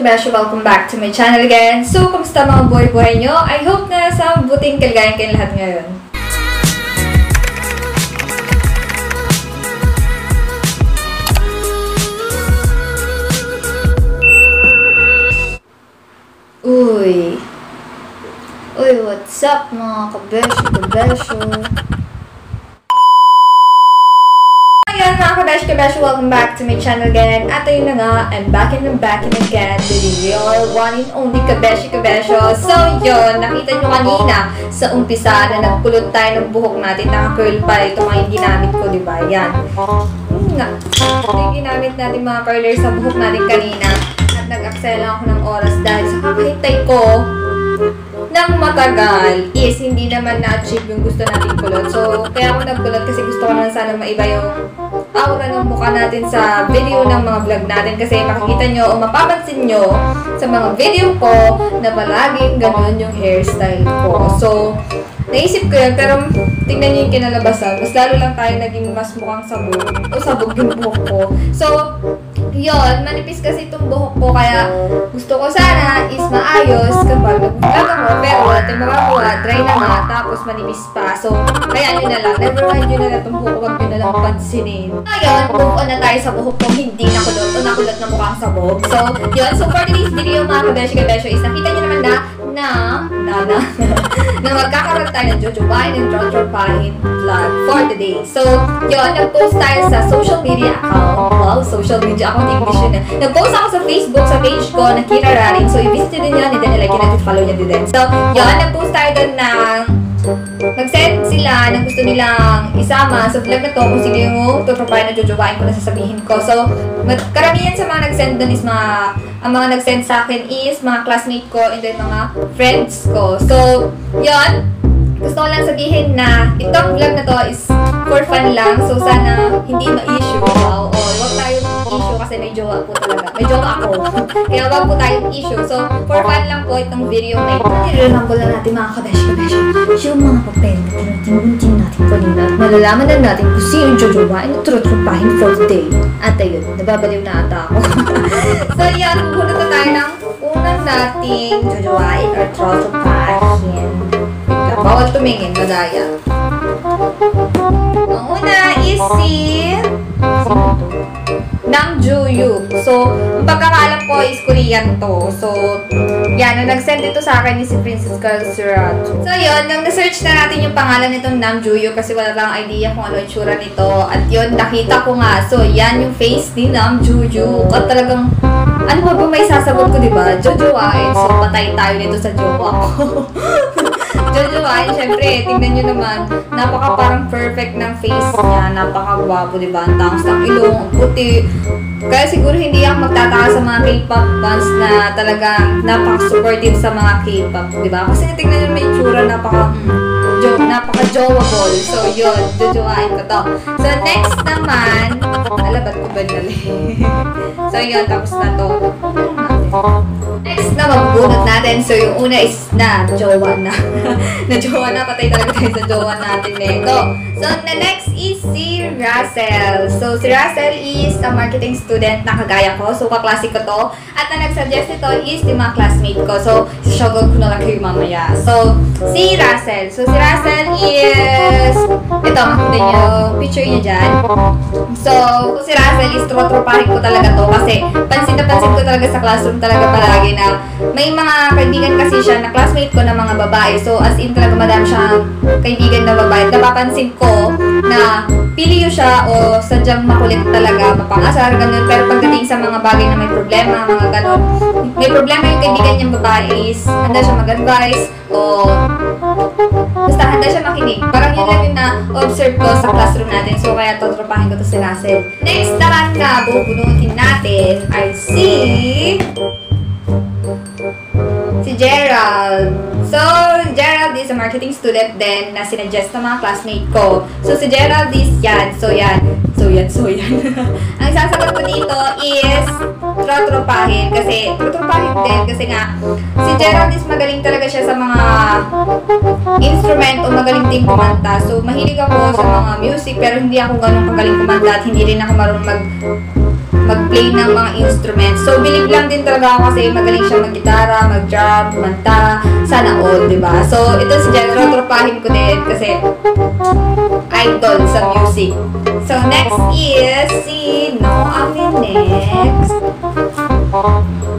kabesh, welcome back to my channel again. So, kumusta mga buhay-buhay nyo? I hope na sa buting kalagayan kayo lahat ngayon. Uy. Uy, what's up mga kabesyo, kabesyo? Ayan mga kabesh kabesh, welcome back to my channel again. At ayun na nga, I'm back and I'm back and again with your one and only kabesh kabesyo. So yun, nakita nyo kanina sa umpisa na nagkulot tayo ng buhok natin, naka-curl pa ito mga ginamit ko, di ba? Yan. Hmm, nga. Ito yung ginamit natin mga curler sa buhok natin kanina. At nag-accel lang ako ng oras dahil sa kakahintay ko ng matagal is hindi naman na-achieve yung gusto nating kulot. So, kaya ako nagkulot kasi gusto ko naman sana maiba yung aura ng mukha natin sa video ng mga vlog natin kasi makikita nyo o mapapansin nyo sa mga video ko na palaging ganun yung hairstyle ko. So, naisip ko yun pero tingnan nyo yung kinalabasan. Mas lalo lang tayo naging mas mukhang sabog. O sabog yung buhok ko. So, yun, manipis kasi itong buhok ko kaya gusto ko sana maayos kapag nag-vlog ako pero ito makagawa, dry na nga tapos manipis pa. So, kaya nyo na lang, never mind nyo na lang itong buhok ko, wag nyo na lang pansinin. Ngayon, move on na tayo sa buhok ko, hindi nakulot o nakulot na mukhang sabog. So, yun, so for today's video mga kabeshi kabesyo is nakita nyo naman na na, na, na, na magkakaroon tayo ng Jojo Wine and Jojo Pahin vlog for today. So, yun, nag-post tayo sa social media account. Wow, social media account English yun. eh. Nag-post ako sa Facebook, sa page ko, na Kira Rarin. So, i-visit nyo din yun, at follow nyo din. So, yun, nag-post tayo doon ng nag-send sila na gusto nilang isama sa vlog na to kung sino yung tutropahin na jojowain ko na sasabihin ko. So, karamihan sa mga nag-send doon is mga, ang mga nag-send sa akin is mga classmate ko and then mga friends ko. So, yon gusto ko lang sabihin na itong vlog na to is for fun lang. So, sana hindi ma-issue. Wow. O, huwag tayong issue kasi may jowa po talaga. May jowa ako. Kaya huwag po tayong issue. So, for fun lang po itong video na ito. Nilalaman lang natin mga kabesh-kabesh. Yung mga papel na tinatingin natin kanina. Malalaman na natin kung sino yung jojowain na trutropahin for today. At ayun, nababaliw na ata ako. so, yan. Pupunta na tayo ng unang nating jojowain or trutropahin. Bawal tumingin, madaya. Ang una is si... Sino to? Nang Juyuk. So, ang pagkakalam ko is Korean to. So, yan. Nung nag-send ito sa akin ni si Princess Kalsurat. So, yun. Nung na-search na natin yung pangalan nitong Nam Juyuk kasi wala lang idea kung ano yung tsura nito. At yun, nakita ko nga. So, yan yung face ni Nam Juyuk. At talagang, ano ba ba may sasagot ko, di ba? Jojowain. So, patay tayo nito sa jowa ko. Jojowain, syempre, tingnan nyo naman, napaka parang perfect ng face niya, napaka gwapo, di ba? Ang tangos ng ilong, puti. Kaya siguro hindi ako magtataka sa mga K-pop fans na talagang napaka-supportive sa mga K-pop, di ba? Kasi tingnan nyo may tsura, napaka, mm, jo, napaka-jowable. So, yun, jojowain ko to. So, next naman, alabat ko ba nali? so, yun, tapos na to. Next na magbunot natin. So, yung una is na jowa na. na jowa na. Patay talaga tayo sa jowa natin nito. So, the next is si Russell. So, si Russell is a marketing student na kagaya ko. So, kaklase ko to. At na nag-suggest ito is yung mga classmate ko. So, shoutout ko na lang kayo mamaya. So, si Russell. So, si Russell is... Ito, makita niyo picture niya dyan. So, kung si Russell is trotropahin ko talaga to. Kasi, pansin na pansin ko talaga sa classroom talaga palagi na may mga kaibigan kasi siya na classmate ko na mga babae. So, as in talaga madami siyang kaibigan na babae. Napapansin ko na pili siya o sadyang makulit talaga, mapangasar, ganun. Pero pagdating sa mga bagay na may problema, mga ganun, may problema yung kaibigan niyang babae is handa siya mag-advise o basta handa siya makinig. Parang yun lang yung na-observe ko sa classroom natin. So, kaya totropahin ko to si Russell. Next naman na bubunutin natin ay si si Gerald. So, Gerald is a marketing student din na sinuggest ng mga classmate ko. So, si Gerald is yan. So, yan. So, yan. So, yan. Ang sasagot ko dito is trotropahin. Kasi, trotropahin din. Kasi nga, si Gerald is magaling talaga siya sa mga instrument o magaling din kumanta. So, mahilig ako sa mga music pero hindi ako ganun kagaling kumanta at hindi rin ako marunong mag mag-play ng mga instruments. So, bilib lang din talaga kasi magaling siya mag-gitara, mag-drum, manta, sana all, di ba? So, ito si Jethro, tropahin ko din kasi idol sa music. So, next is si No Amin next.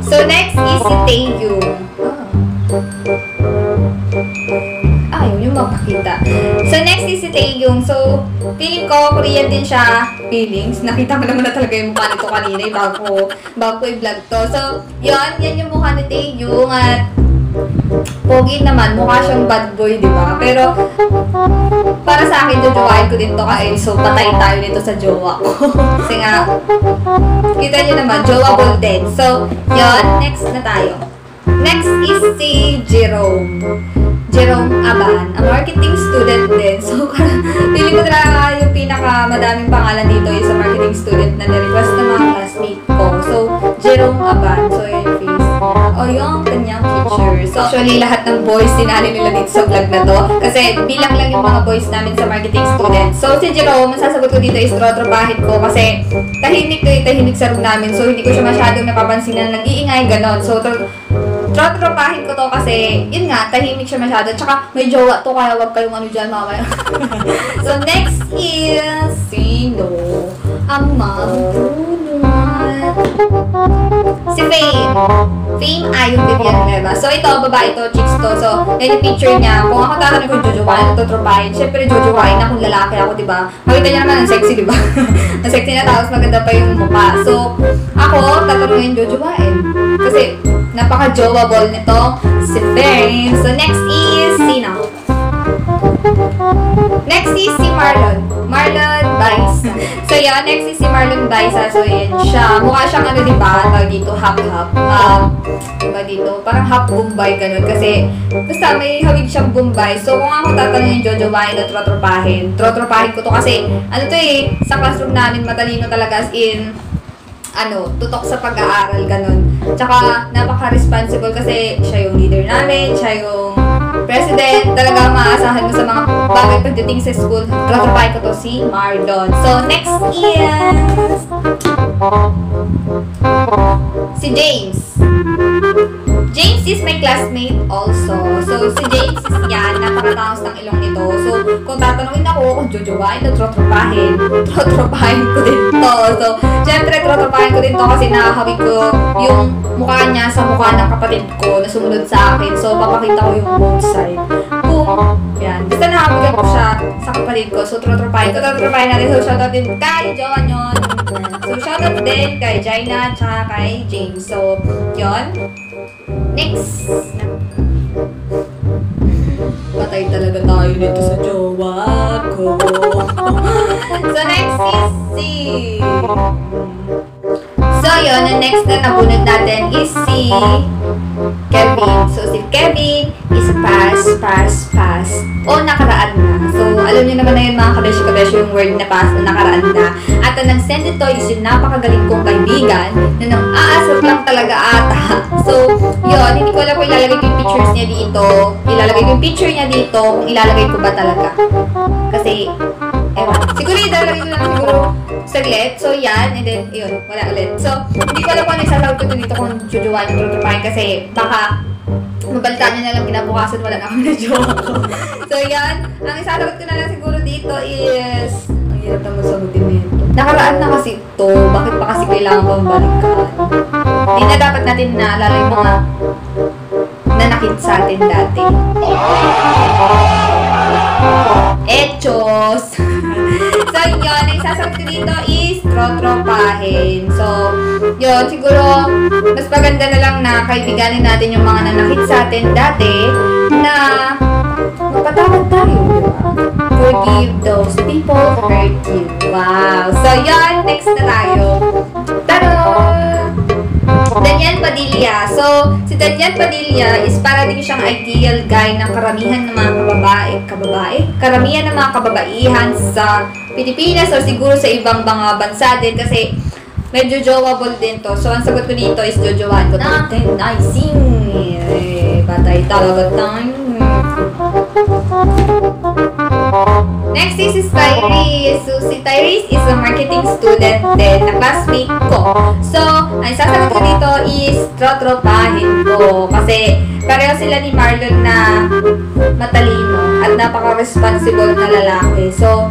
So, next is si Taeyong. Yung mapakita. So, next is si Taeyong. So, feeling ko, Korean din siya. Feelings. Nakita mo naman na talaga yung mukha nito kanina. eh, Bago, bago ko i-vlog to. So, yun. Yan yung mukha ni Taeyong. At, pogi naman. Mukha siyang bad boy, di ba? Pero, para sa akin, jojowain ko din to kay So, patay tayo nito sa jowa ko. Kasi nga, kita niyo naman, jowa golden. So, yun. Next na tayo. Next is si Jerome. Jerome Aban, a marketing student din. So, feeling ko talaga yung pinaka madaming pangalan dito is a marketing student na na-request ng mga classmate ko. So, Jerome Aban. So, yun yung face. O, yung kanyang picture. So, actually, lahat ng boys sinali nila dito sa vlog na to. Kasi, bilang lang yung mga boys namin sa marketing student. So, si Jerome, masasagot ko dito is trotropahin ko kasi tahimik ko yung tahimik sa room namin. So, hindi ko siya masyadong napapansin na nag-iingay, ganon. So, tro- trotropahin ko to kasi, yun nga, tahimik siya masyado. Tsaka, may jowa to, kaya wag kayong ano dyan mamaya. so, next is, sino? Ang magpunod. Si Fame. Fame Ayong Vivian Nueva. So, ito, babae to, chicks to. So, yan yung picture niya. Kung ako tatanong kung jojowain, tutropahin. Siyempre, jojowain na kung lalaki ako, di ba? Makita niya naman, ang sexy, di ba? ang sexy na tapos maganda pa yung mukha. So, ako, tatanungin jojowain. Kasi, napaka-jowable nito si Fame. So, next is, sino? Next is si Marlon. Marlon Baisa. So, yan. Next is si Marlon Baisa. So, yan siya. Mukha siyang ano, di ba? Tawag dito, hap-hap. Um, diba dito? Parang hap Bombay, ganun. Kasi, basta may hawig siyang Bombay. So, kung ako tatanungin Jojo Wine na trotropahin, trotropahin ko to kasi, ano to eh, sa classroom namin, matalino talaga as in, ano, tutok sa pag-aaral, ganun. Tsaka, napaka-responsible kasi siya yung leader namin, siya yung president, talaga maaasahan mo sa mga bagay pagdating sa school. Trotropahin ko to si Marlon. So, next is... Si James. James is my classmate also. So, si James is yan, napakataos ng ilong nito. So, kung tatanungin ako kung jojowain o trotropahin, trotropahin ko din to. So, syempre, trotropahin ko din to kasi nakahawig ko yung mukha niya sa mukha ng kapatid ko na sumunod sa akin. So, papakita ko yung both side. Kung, yan. Basta nakahawigan ko siya sa kapatid ko. So, trotropahin ko. Trotropahin natin. So, shoutout din kay yun. So, shoutout din kay Jaina tsaka kay James. So, yon Next. Patay talaga tayo nito sa jowa ko. so, next is si... So, yun. Ang next na nabunod natin is si Kevin. So, si Kevin is pass, pass, pass. O nakaraan na. Alam niyo naman na yun mga kabeshi-kabeshi yung word na pass o nakaraan na. At ang nag-send ito is yung napakagaling kong kaibigan na nang aasar lang talaga ata. So, yun. Hindi ko alam kung ilalagay ko yung pictures niya dito. Ilalagay ko yung picture niya dito kung ilalagay ko ba talaga. Kasi, ewan. Siguro ilalagay ko lang siguro saglit. So, yan. And then, yun. Wala ulit. So, hindi ko alam kung ano isasagot ko dito kung jujuan yung kasi baka mabalita niya na lang kinabukasan wala na akong na-jowa ko. so, yan. Ang isasagot ko na lang siguro dito is... Ang hirap naman sagutin nito. Nakaraan na kasi to. Bakit pa kasi kailangan pang balikan? Hindi na dapat natin naalala yung mga nanakit sa atin dati. Echos! so, yun. Ang sasagot ko dito is trotropahin. So, yun. Siguro, mas maganda na lang na kaibiganin natin yung mga nanakit sa atin dati na mapatawad tayo, di ba? Forgive those people who hurt you. Wow. So, yun. Next na tayo. Tara! Daniel Padilla. So, si Daniel Padilla is para din siyang ideal guy ng karamihan ng mga kababae, kababae? Karamihan ng mga kababaihan sa Pilipinas or siguro sa ibang mga bansa din kasi medyo jowable din to. So, ang sagot ko dito is jojowan ko natin. I sing. Eh, patay talaga tayo. Next is, is Tyrese. So, si Tyrese is a marketing student din na classmate ko. So, ang sasagot ko dito is trotropahin ko. Kasi pareho sila ni Marlon na matalino at napaka-responsible na lalaki. So,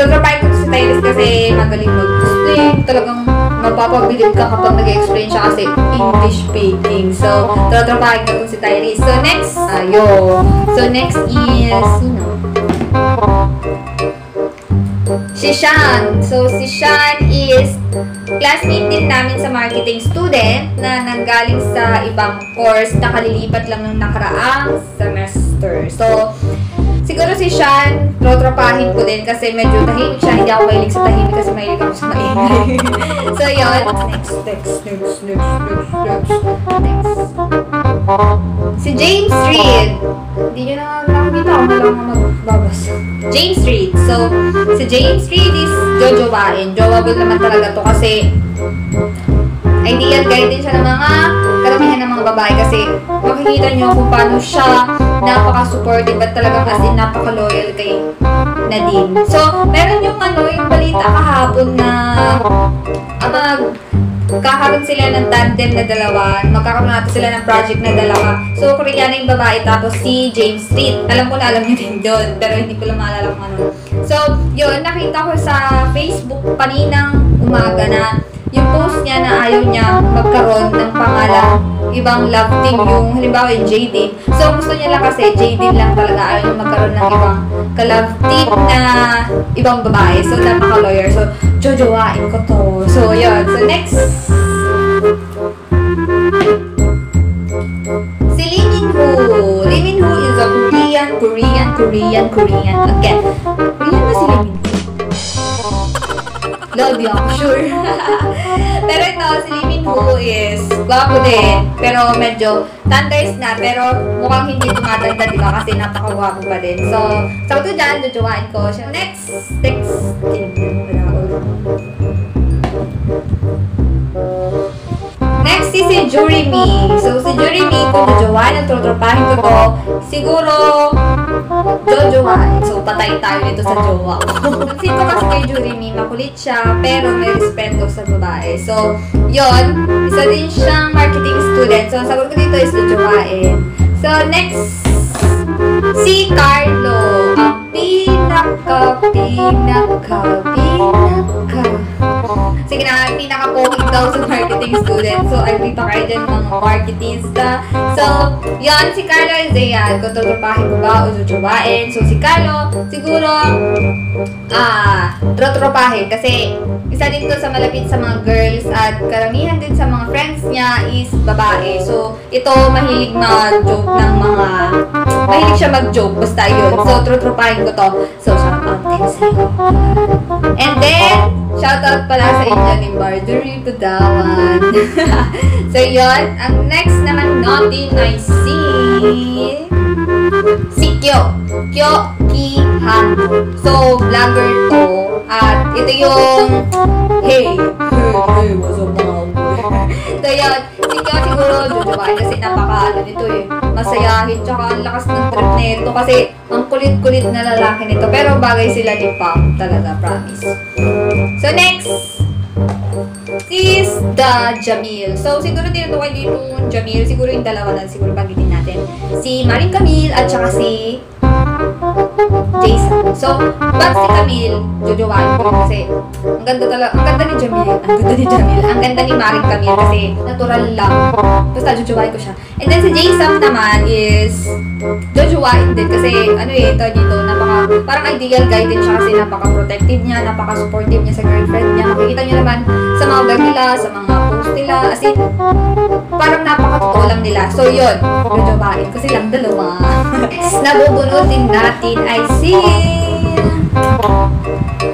trotropahin ko si Tyrese kasi magaling mag-explain. Talagang mapapabilib ka kapag nag-explain siya kasi English speaking. So, trotropahin ko si Tyrese. So, next, ayo. So, next is, sino? Si Sean. So, si Sean is classmate din namin sa marketing student na nanggaling sa ibang course na kalilipat lang ng nakaraang semester. So, siguro si Sean, trotropahin ko din kasi medyo tahimik siya. Hindi ako mahilig sa tahimik kasi mahilig ako sa maingay. so, yun. Next, next, next, next, next, next, next. Si James Reed. Hindi nyo na nakakita ako na lang magbabasa. James Reed. So, si James Reed is jojowain. Jowable naman talaga to kasi ideal guide din siya ng mga karamihan ng mga babae kasi makikita nyo kung paano siya napaka-supportive at talagang as in napaka-loyal kay Nadine. So, meron yung ano, yung balita kahapon na ang mag kakaroon sila ng tandem na dalawa, magkakaroon natin sila ng project na dalawa. So, Koreana yung babae, tapos si James Street. Alam ko na alam niyo din doon, pero hindi ko lang maalala kung ano. So, yun, nakita ko sa Facebook kaninang umaga na yung post niya na ayaw niya magkaroon ng pangalan ibang love team yung halimbawa yung Jaden. So gusto niya lang kasi Jaden lang talaga ayaw niya magkaroon ng ibang ka-love team na ibang babae. So napaka-lawyer. So jojowain ko to. So yun. So next. pero ito, si Lee Min Ho is gwapo din. Pero medyo tanders na. Pero mukhang hindi tumatanda, di ba? Kasi napakagwapo pa din. So, sabi ko dyan, jujuwain ko siya. Next, next. Next is si Jurimi. So, si Jurimi, kung jujuwain at trotropahin ko to, siguro, jojowain. So, patay tayo nito sa jowa ko. Pansin ko kasi kay Jurimi, makulit siya, pero may respeto sa babae. So, yon isa din siyang marketing student. So, ang sagot ko dito is jojowain. So, next, si Carlo. Ang pinaka, pinaka, pinaka, Sige na, pinaka-poking daw sa marketing student. So, agree pa kayo dyan mga marketista. So, yan, si Carlo is ayan. Kung tutropahin ko ba o tutropahin. So, si Carlo, siguro, ah, trotropahin. Kasi, isa din to sa malapit sa mga girls at karamihan din sa mga friends niya is babae. So, ito, mahilig mag-joke ng mga, mahilig siya mag-joke. Basta yun. So, trotropahin ko to. So, shout out sa'yo. And then, shoutout pala sa inyo ni Marjorie Tudawan. so, yun. Ang next naman natin ay si... Si Kyo. Ki Han. So, vlogger to. At ito yung... Hey! Hey! Hey! What's up boy? so, yun. Si Kyo siguro jujuwain kasi napaka ano nito eh. Masayahin. Tsaka ang lakas ng trip nito kasi ang kulit-kulit na lalaki nito. Pero bagay sila ni Pam talaga, promise. So, next is the Jamil. So, siguro tinutukoy dito yung Jamil. Siguro yung dalawa na siguro banggitin natin. Si Maring Camille at saka si Jason. So, ba't si Camille, jojowain ko kasi ang ganda talaga, ang ganda ni Jamil, ang ganda ni Jamil, ang ganda ni Maring Camille kasi natural lang. Basta jojowain ko siya. And then si Jason naman is jojowain din kasi ano eh, ito dito, parang ideal guy din siya kasi napaka-protective niya, napaka-supportive niya sa girlfriend niya. Makikita niyo naman sa mga vlog nila, sa mga post nila, as in, parang napaka-totoo lang nila. So, yun, jojowain ko silang dalawa. Nabubunutin natin ay si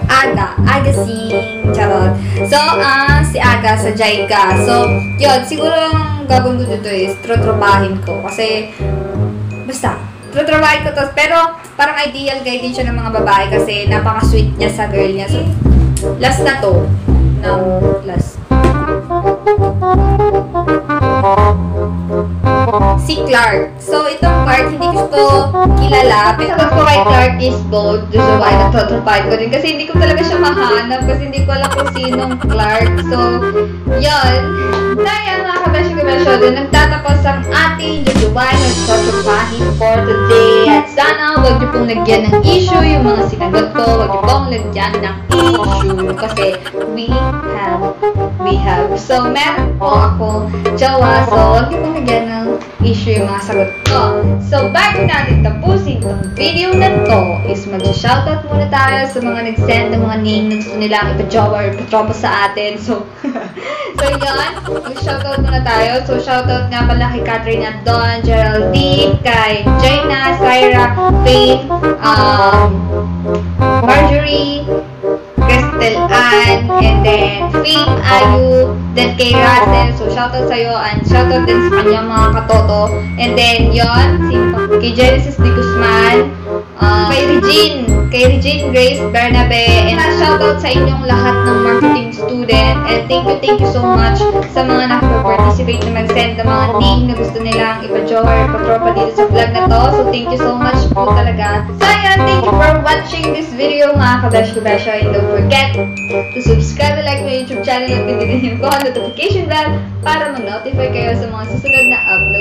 Aga. Aga sing. Charot. So, ah, si Aga sa Jaika. So, yun, siguro ang gagawin ko dito is trotropahin ko. Kasi, basta, trotropahin ko to. Pero, parang ideal guy din siya ng mga babae kasi napaka-sweet niya sa girl niya. So, last na to. No, last. Si Clark. So, itong Clark, hindi ko ito kilala. Sagot ko kay Clark is both. Doon why nagtotropide ko din. Kasi hindi ko talaga siya mahanap. Kasi hindi ko alam kung sinong Clark. So, yun. Kaya mga kabesyo-kabesyo, doon nagtatapos ang ating Jojoy nagtotropahin for today. At sana, huwag niyo pong lagyan ng issue yung mga sinagot ko. Huwag niyo pong lagyan ng issue. Kasi we have, we have. So, meron po ako jowa. So, huwag niyo pong lagyan ng issue yung mga sagot ko. So, bago natin tapusin itong video na to, is mag-shoutout muna tayo sa mga nag-send ng mga name na gusto nilang ipa-jowa or ipa-tropa sa atin. So, so yun, mag-shoutout muna tayo. So, shoutout nga pala kay Catherine at Don, Geraldine, kay Jaina, Syra, Faith, um, Marjorie, Crystal Ann, and then Faith Ayu, then kay Russell. So, shoutout sa'yo and shoutout din sa kanyang mga katoto. And then, yon pa? Kay Genesis de Guzman, uh, kay Regine, kay Regine Grace Bernabe, and uh, shoutout sa inyong lahat ng marketing student. And thank you, thank you so much sa mga nakapag-participate na mag-send ng mga name na gusto nilang ipa-jowa or ipa-tropa dito sa vlog na to. So, thank you so much po talaga. So, ayan, thank you for watching this video mga kabesh-kabesha. And don't forget to subscribe and like my YouTube channel at pindutin yung call notification bell para mag-notify kayo sa mga susunod na upload